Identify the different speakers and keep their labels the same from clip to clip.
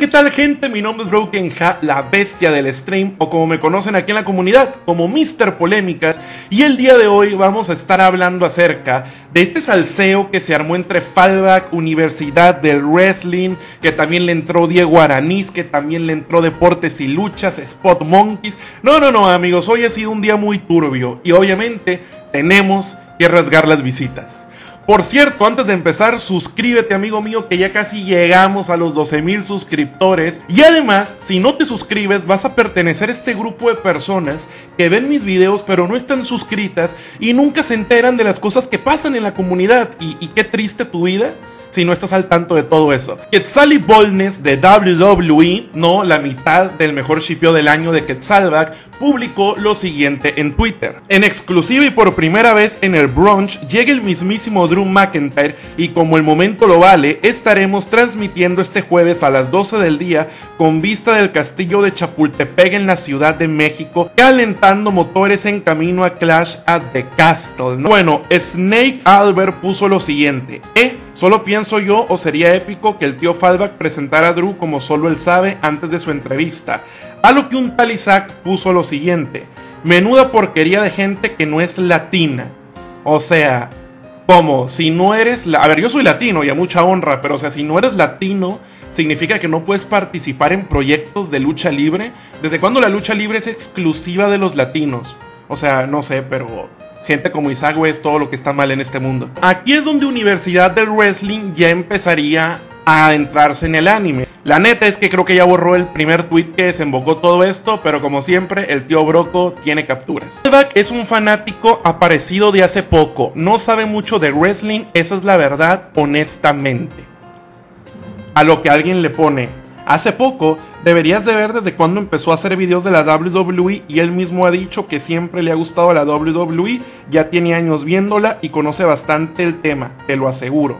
Speaker 1: ¿qué tal gente? Mi nombre es Broken Ha, la bestia del stream, o como me conocen aquí en la comunidad, como Mr. Polémicas, y el día de hoy vamos a estar hablando acerca de este salseo que se armó entre Fallback, Universidad del Wrestling, que también le entró Diego Aranís, que también le entró Deportes y Luchas, Spot Monkeys. No, no, no, amigos, hoy ha sido un día muy turbio, y obviamente tenemos que rasgar las visitas. Por cierto, antes de empezar, suscríbete amigo mío que ya casi llegamos a los 12 mil suscriptores. Y además, si no te suscribes, vas a pertenecer a este grupo de personas que ven mis videos pero no están suscritas y nunca se enteran de las cosas que pasan en la comunidad. Y, y qué triste tu vida si no estás al tanto de todo eso. Quetzal y Boldness de WWE, no la mitad del mejor shipio del año de Quetzalback, publicó lo siguiente en Twitter. En exclusiva y por primera vez en el brunch llega el mismísimo Drew McIntyre y como el momento lo vale, estaremos transmitiendo este jueves a las 12 del día con vista del castillo de Chapultepec en la Ciudad de México, calentando motores en camino a Clash at the Castle. Bueno, Snake Albert puso lo siguiente. ¿Eh? Solo pienso yo o sería épico que el tío Fallback presentara a Drew como solo él sabe antes de su entrevista. A lo que un tal Isaac puso lo siguiente. Menuda porquería de gente que no es latina. O sea, como si no eres... A ver, yo soy latino y a mucha honra, pero o sea, si no eres latino, significa que no puedes participar en proyectos de lucha libre. ¿Desde cuándo la lucha libre es exclusiva de los latinos? O sea, no sé, pero gente como Isaac es todo lo que está mal en este mundo. Aquí es donde Universidad del Wrestling ya empezaría a adentrarse en el anime. La neta es que creo que ya borró el primer tweet que desembocó todo esto, pero como siempre, el tío Broco tiene capturas. Elbach es un fanático aparecido de hace poco, no sabe mucho de wrestling, esa es la verdad, honestamente. A lo que alguien le pone, hace poco, deberías de ver desde cuando empezó a hacer videos de la WWE y él mismo ha dicho que siempre le ha gustado la WWE, ya tiene años viéndola y conoce bastante el tema, te lo aseguro.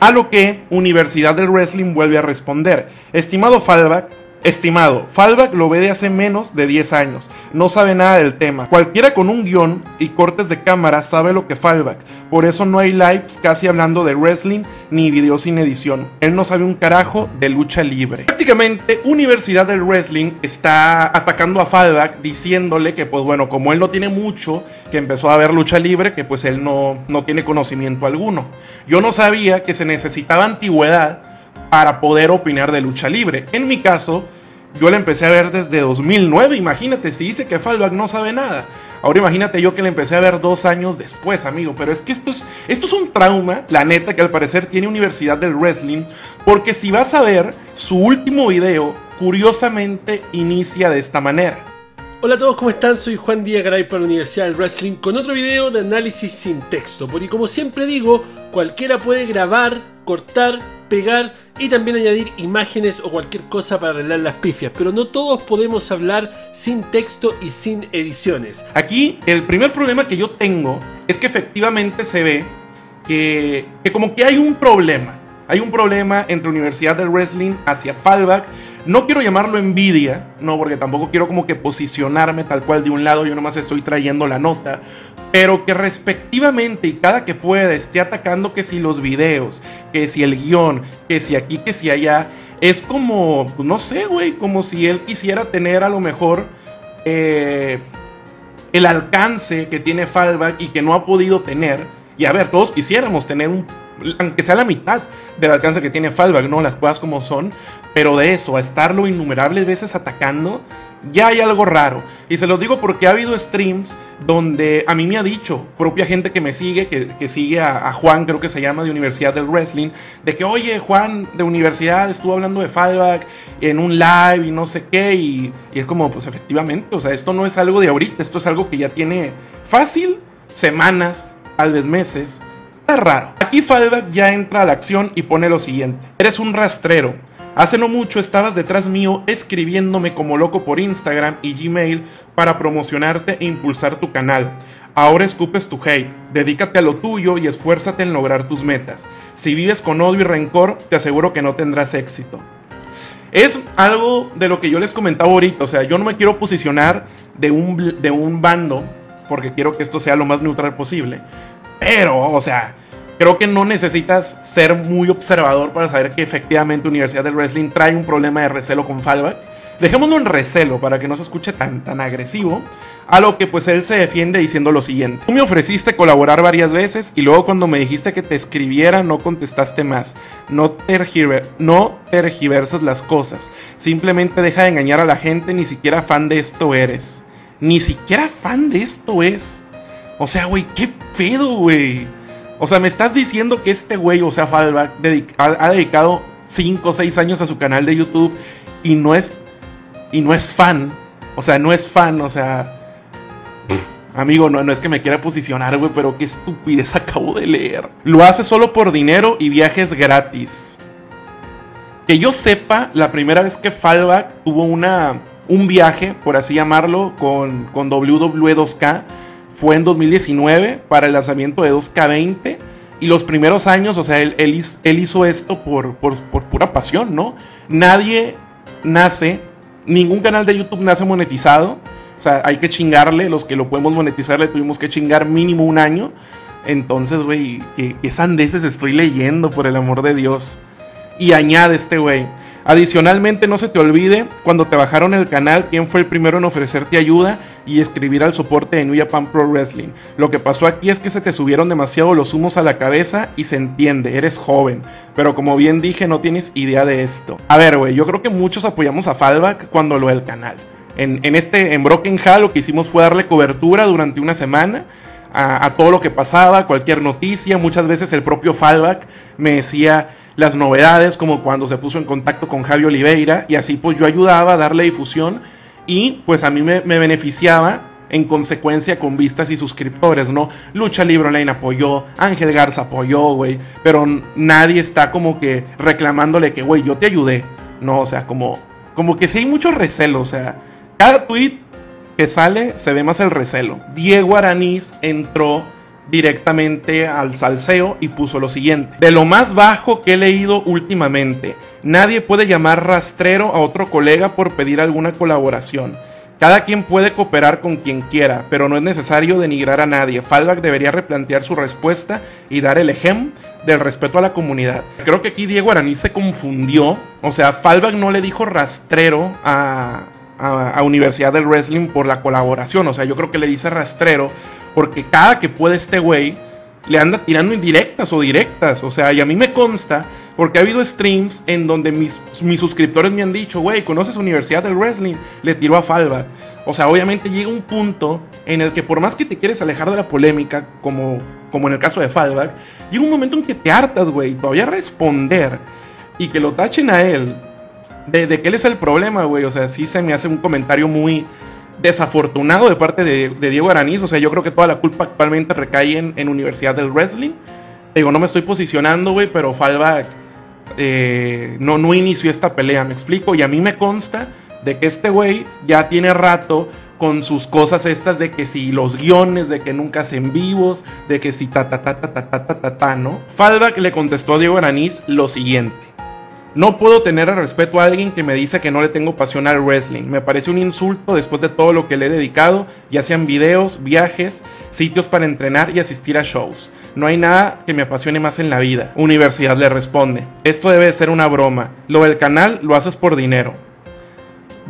Speaker 1: A lo que Universidad del Wrestling vuelve a responder, estimado Fallback, Estimado, Fallback lo ve de hace menos de 10 años, no sabe nada del tema. Cualquiera con un guion y cortes de cámara sabe lo que Fallback, por eso no hay lives casi hablando de wrestling ni videos sin edición. Él no sabe un carajo de lucha libre. Prácticamente Universidad del Wrestling está atacando a Fallback diciéndole que pues bueno, como él no tiene mucho, que empezó a ver lucha libre, que pues él no, no tiene conocimiento alguno. Yo no sabía que se necesitaba antigüedad para poder opinar de lucha libre. En mi caso, yo la empecé a ver desde 2009. Imagínate, si dice que Fallback no sabe nada. Ahora imagínate yo que la empecé a ver dos años después, amigo. Pero es que esto es, esto es un trauma, la neta, que al parecer tiene Universidad del Wrestling. Porque si vas a ver su último video, curiosamente inicia de esta manera.
Speaker 2: Hola a todos, ¿cómo están? Soy Juan Díaz Garay para la Universidad del Wrestling con otro video de análisis sin texto. Porque como siempre digo, cualquiera puede grabar, cortar, pegar y también añadir imágenes o cualquier cosa para arreglar las pifias, pero no todos podemos hablar sin texto y sin ediciones.
Speaker 1: Aquí el primer problema que yo tengo es que efectivamente se ve que, que como que hay un problema. Hay un problema entre Universidad del Wrestling hacia Fallback. No quiero llamarlo envidia, no, porque tampoco quiero como que posicionarme tal cual de un lado, yo nomás estoy trayendo la nota. Pero que respectivamente y cada que pueda esté atacando que si los videos, que si el guion, que si aquí, que si allá. Es como, pues, no sé, güey, como si él quisiera tener a lo mejor eh, el alcance que tiene Fallback y que no ha podido tener. Y a ver, todos quisiéramos tener un aunque sea la mitad del alcance que tiene Fallback, ¿no? Las cosas como son. Pero de eso, a estarlo innumerables veces atacando, ya hay algo raro. Y se los digo porque ha habido streams donde a mí me ha dicho, propia gente que me sigue, que, sigue a, Juan, creo que se llama, de Universidad del Wrestling, de que, oye, Juan de Universidad estuvo hablando de Fallback en un live y no sé qué. Y, y es como, pues efectivamente, o sea, esto no es algo de ahorita, esto es algo que ya tiene fácil semanas, tal vez meses raro. Aquí Fallback ya entra a la acción y pone lo siguiente. Eres un rastrero. Hace no mucho estabas detrás mío escribiéndome como loco por Instagram y Gmail para promocionarte e impulsar tu canal. Ahora escupes tu hate, dedícate a lo tuyo y esfuérzate en lograr tus metas. Si vives con odio y rencor, te aseguro que no tendrás éxito. Es algo de lo que yo les comentaba ahorita, o sea, yo no me quiero posicionar de un, de un bando, porque quiero que esto sea lo más neutral posible. Pero, o sea, creo que no necesitas ser muy observador para saber que efectivamente Universidad del Wrestling trae un problema de recelo con Fallback. Dejémoslo en recelo para que no se escuche tan, tan agresivo. A lo que pues él se defiende diciendo lo siguiente. Tú me ofreciste colaborar varias veces y luego cuando me dijiste que te escribiera no contestaste más. No, tergiver no tergiversas las cosas. Simplemente deja de engañar a la gente, ni siquiera fan de esto eres. Ni siquiera fan de esto es. O sea, güey, qué pedo, güey. O sea, me estás diciendo que este güey, o sea, Fallback, ha dedicado 5 o 6 años a su canal de YouTube y no es y no es fan. O sea, no es fan, o sea. Amigo, no, no es que me quiera posicionar, güey, pero qué estupidez acabo de leer. Lo hace solo por dinero y viajes gratis. Que yo sepa, la primera vez que Fallback tuvo una, un viaje, por así llamarlo, con, con WWE 2K, fue en 2019 para el lanzamiento de 2K20. Y los primeros años, o sea, él, hizo esto por, pura pasión, ¿no? Nadie nace ningún canal de YouTube nace monetizado. O sea, hay que chingarle. Los que lo podemos monetizar le tuvimos que chingar mínimo un año. Entonces, güey, ¿qué, sandeces estoy leyendo, por el amor de Dios? Y añade este güey. Adicionalmente, no se te olvide, cuando te bajaron el canal, quién fue el primero en ofrecerte ayuda y escribir al soporte de New Japan Pro Wrestling. Lo que pasó aquí es que se te subieron demasiado los humos a la cabeza y se entiende, eres joven. Pero como bien dije, no tienes idea de esto. A ver, güey, yo creo que muchos apoyamos a Fallback cuando lo del canal. En, en, este, en Broken Hall lo que hicimos fue darle cobertura durante una semana. A, todo lo que pasaba, cualquier noticia. Muchas veces el propio Fallback me decía, las novedades, como cuando se puso en contacto con Javi Oliveira, y así pues yo ayudaba a darle difusión y pues a mí me, beneficiaba en consecuencia con vistas y suscriptores, ¿no? Lucha Libre Online apoyó, Ángel Garza apoyó, güey, pero nadie está como que reclamándole que, güey, yo te ayudé, ¿no? O sea, como, como que sí hay mucho recelo, o sea, cada tweet que sale se ve más el recelo. Diego Aranís entró directamente al salseo y puso lo siguiente. De lo más bajo que he leído últimamente, nadie puede llamar rastrero a otro colega por pedir alguna colaboración. Cada quien puede cooperar con quien quiera, pero no es necesario denigrar a nadie. Fallback debería replantear su respuesta y dar el ejemplo del respeto a la comunidad. Creo que aquí Diego Araní se confundió. O sea, Fallback no le dijo rastrero a, a, Universidad del Wrestling por la colaboración. O sea, yo creo que le dice rastrero porque cada que puede este güey le anda tirando indirectas o directas. O sea, y a mí me consta, porque ha habido streams en donde mis, mis suscriptores me han dicho, güey, ¿conoces Universidad del Wrestling? Le tiró a Falva. O sea, obviamente llega un punto en el que por más que te quieres alejar de la polémica, como, como en el caso de Fallback, llega un momento en que te hartas, güey, todavía responder y que lo tachen a él de, de que él es el problema, güey. O sea, sí se me hace un comentario muy desafortunado de parte de, Diego Araniz. O sea, yo creo que toda la culpa actualmente recae en, Universidad del Wrestling. Digo, no me estoy posicionando, güey, pero Fallback eh, no, inició esta pelea, me explico. Y a mí me consta de que este güey ya tiene rato con sus cosas estas de que si los guiones, de que nunca hacen vivos, de que si ta ta ta ta ta ta ta ta, ta ¿no? Fallback le contestó a Diego Araniz lo siguiente. No puedo tener el respeto a alguien que me dice que no le tengo pasión al wrestling. Me parece un insulto después de todo lo que le he dedicado, ya sean videos, viajes, sitios para entrenar y asistir a shows. No hay nada que me apasione más en la vida. Universidad le responde. Esto debe ser una broma. Lo del canal lo haces por dinero.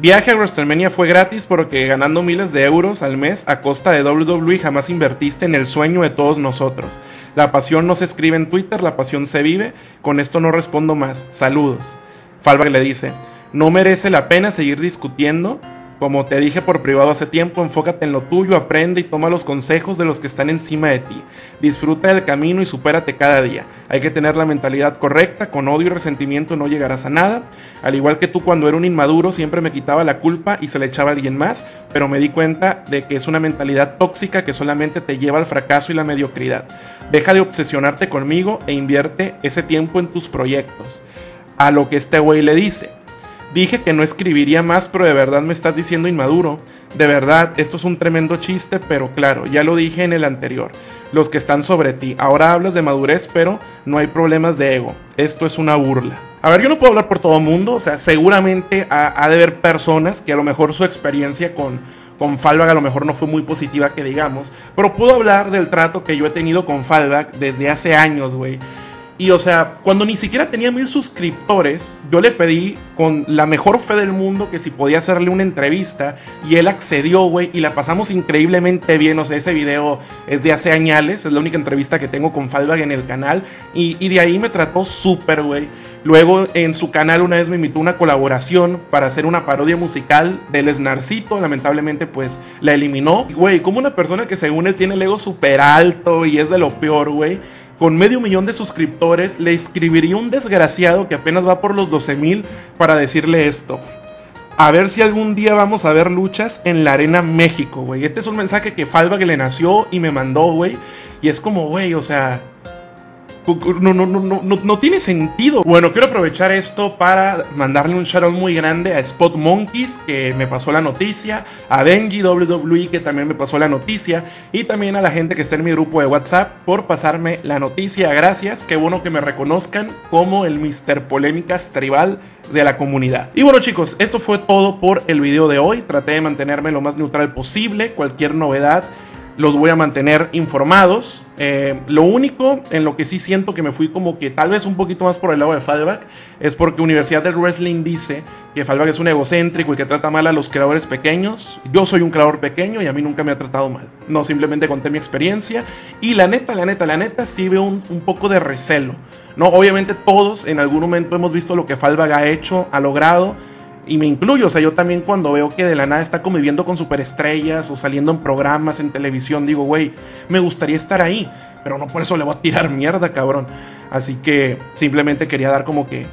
Speaker 1: Viaje a WrestleMania fue gratis porque ganando miles de euros al mes a costa de WWE jamás invertiste en el sueño de todos nosotros. La pasión no se escribe en Twitter, la pasión se vive. Con esto no respondo más. Saludos. Falbach le dice, no merece la pena seguir discutiendo como te dije por privado hace tiempo, enfócate en lo tuyo, aprende y toma los consejos de los que están encima de ti. Disfruta del camino y supérate cada día. Hay que tener la mentalidad correcta, con odio y resentimiento no llegarás a nada. Al igual que tú cuando era un inmaduro siempre me quitaba la culpa y se le echaba a alguien más, pero me di cuenta de que es una mentalidad tóxica que solamente te lleva al fracaso y la mediocridad. Deja de obsesionarte conmigo e invierte ese tiempo en tus proyectos. A lo que este güey le dice, Dije que no escribiría más, pero de verdad me estás diciendo inmaduro. De verdad, esto es un tremendo chiste, pero claro, ya lo dije en el anterior. Los que están sobre ti. Ahora hablas de madurez, pero no hay problemas de ego. Esto es una burla. A ver, yo no puedo hablar por todo el mundo. O sea, seguramente ha, de haber personas que a lo mejor su experiencia con, con a lo mejor no fue muy positiva que digamos, pero puedo hablar del trato que yo he tenido con Fallback desde hace años, güey. Y o sea, cuando ni siquiera tenía mil suscriptores, yo le pedí con la mejor fe del mundo que si podía hacerle una entrevista y él accedió, güey, y la pasamos increíblemente bien. O sea, ese video es de hace años, es la única entrevista que tengo con Fallback en el canal y, y de ahí me trató súper, güey. Luego en su canal una vez me invitó una colaboración para hacer una parodia musical del Snarcito, lamentablemente pues la eliminó. Güey, como una persona que según él tiene el ego súper alto y es de lo peor, güey con medio millón de suscriptores, le escribiría un desgraciado que apenas va por los 12 mil para decirle esto. A ver si algún día vamos a ver luchas en la Arena México, güey. Este es un mensaje que Falva que le nació y me mandó, güey. Y es como, güey, o sea, no, no, no, no, no tiene sentido. Bueno, quiero aprovechar esto para mandarle un shout muy grande a Spot Monkeys, que me pasó la noticia, a Benji WWE, que también me pasó la noticia, y también a la gente que está en mi grupo de WhatsApp por pasarme la noticia. Gracias, qué bueno que me reconozcan como el Mr. Polémicas Tribal de la comunidad. Y bueno chicos, esto fue todo por el video de hoy. Traté de mantenerme lo más neutral posible. Cualquier novedad los voy a mantener informados. Eh, lo único en lo que sí siento que me fui como que tal vez un poquito más por el lado de Fallback es porque Universidad del Wrestling dice que Fallback es un egocéntrico y que trata mal a los creadores pequeños. Yo soy un creador pequeño y a mí nunca me ha tratado mal. No, simplemente conté mi experiencia y la neta, la neta, la neta sí veo un, un poco de recelo. No, obviamente todos en algún momento hemos visto lo que Fallback ha hecho, ha logrado y me incluyo, o sea, yo también cuando veo que de la nada está conviviendo con superestrellas o saliendo en programas en televisión, digo, güey, me gustaría estar ahí, pero no por eso le voy a tirar mierda, cabrón. Así que simplemente quería dar como que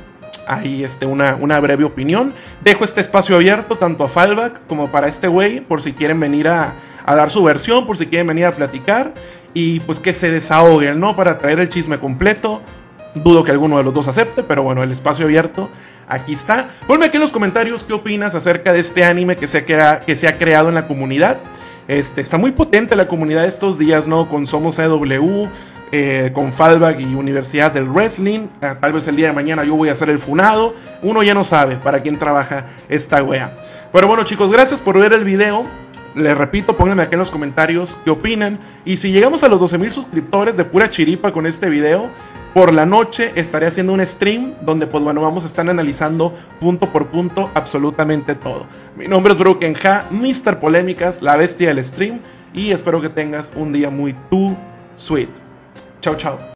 Speaker 1: ahí este, una, una breve opinión. Dejo este espacio abierto tanto a Fallback como para este güey, por si quieren venir a, a dar su versión, por si quieren venir a platicar y pues que se desahoguen, ¿no? Para traer el chisme completo. Dudo que alguno de los dos acepte, pero bueno, el espacio abierto aquí está. Ponme aquí en los comentarios qué opinas acerca de este anime que se, ha, que se ha creado en la comunidad. Este, está muy potente la comunidad estos días, ¿no? Con Somos EW, eh, con Fallback y Universidad del Wrestling. Ah, tal vez el día de mañana yo voy a hacer el funado. Uno ya no sabe para quién trabaja esta wea. Pero bueno chicos, gracias por ver el video. Les repito, pónganme aquí en los comentarios qué opinan. Y si llegamos a los 12.000 suscriptores de pura chiripa con este video, por la noche estaré haciendo un stream donde pues bueno vamos a estar analizando punto por punto absolutamente todo. Mi nombre es Broken Ha, Mr. Polémicas, la bestia del stream y espero que tengas un día muy too sweet. Chao chao.